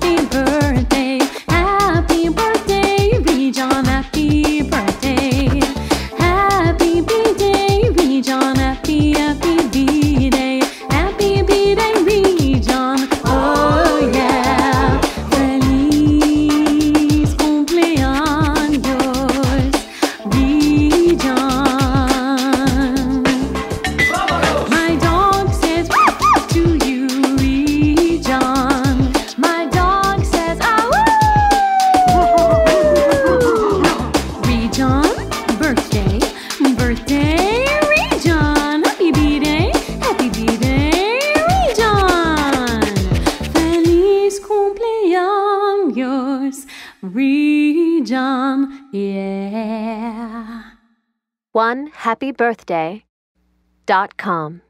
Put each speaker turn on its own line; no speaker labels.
happy birthday. yours region, yeah.
One happy birthday dot com.